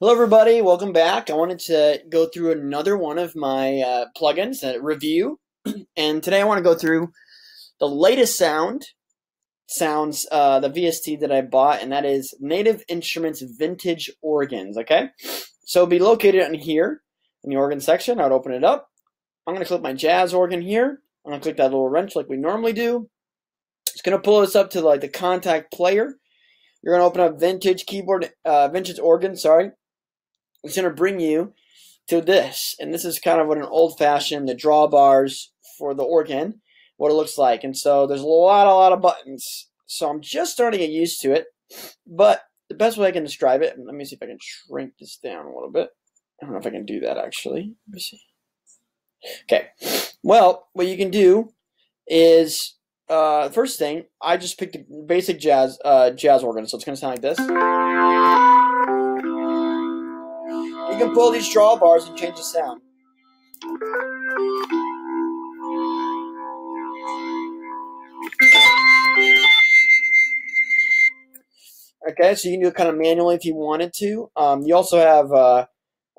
Hello, everybody. Welcome back. I wanted to go through another one of my uh, plugins, a review, and today I want to go through the latest sound sounds, uh, the VST that I bought, and that is Native Instruments Vintage Organs. Okay, so it'll be located in here in the organ section. I would open it up. I'm going to click my jazz organ here. I'm going to click that little wrench like we normally do. It's going to pull us up to like the Kontakt Player. You're going to open up vintage keyboard, uh, vintage organ, sorry. It's going to bring you to this. And this is kind of what an old fashioned, the drawbars for the organ, what it looks like. And so there's a lot, a lot of buttons. So I'm just starting to get used to it. But the best way I can describe it, let me see if I can shrink this down a little bit. I don't know if I can do that actually. Let me see. Okay. Well, what you can do is uh, first thing, I just picked a basic jazz uh, jazz organ, so it's going to sound like this. You can pull these drawbars and change the sound. Okay, so you can do it kind of manually if you wanted to. Um, you also have uh,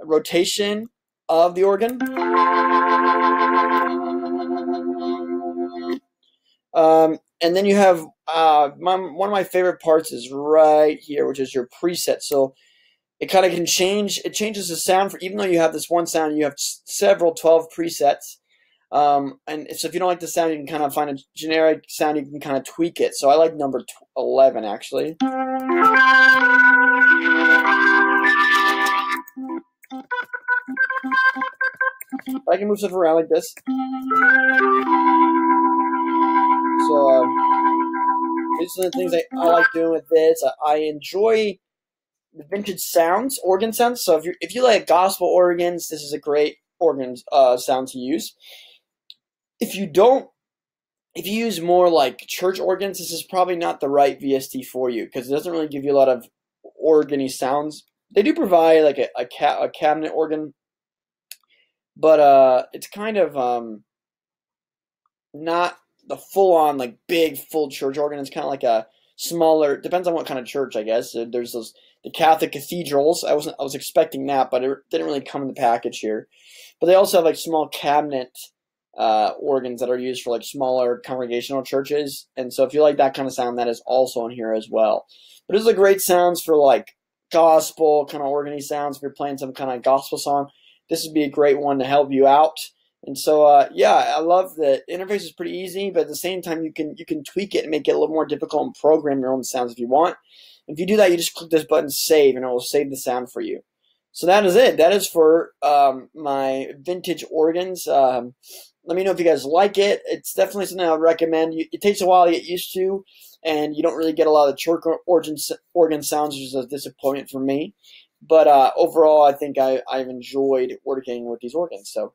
rotation of the organ. Um, and then you have uh, my, one of my favorite parts is right here, which is your preset. So it kind of can change. It changes the sound for even though you have this one sound, you have several twelve presets. Um, and so if you don't like the sound, you can kind of find a generic sound. You can kind of tweak it. So I like number eleven actually. I can move stuff around like this. So um, these are the things I, I like doing with this. I, I, enjoy vintage sounds, organ sounds. So if you if you like gospel organs, this is a great organ uh, sound to use. If you don't, if you use more like church organs, this is probably not the right VST for you because it doesn't really give you a lot of organy sounds. They do provide like a a, ca- a cabinet organ, but uh, it's kind of um, not the full on like big full church organ. It's kind of like a smaller. Depends on what kind of church, I guess. There's those the Catholic cathedrals. I wasn't I was expecting that, but it didn't really come in the package here. But they also have like small cabinet uh, organs that are used for like smaller congregational churches. And so if you like that kind of sound, that is also in here as well. But these are great sounds for like gospel kind of organy sounds. If you're playing some kind of gospel song, this would be a great one to help you out. And so, uh, yeah, I love the interface is pretty easy, but at the same time, you can you can tweak it and make it a little more difficult and program your own sounds if you want. If you do that, you just click this button, save, and it will save the sound for you. So that is it. That is for um, my vintage organs. Um, let me know if you guys like it. It's definitely something I would recommend. It takes a while to get used to, and you don't really get a lot of the church organ organ sounds, which is a disappointment for me. But uh, overall, I think I, I've enjoyed working with these organs. So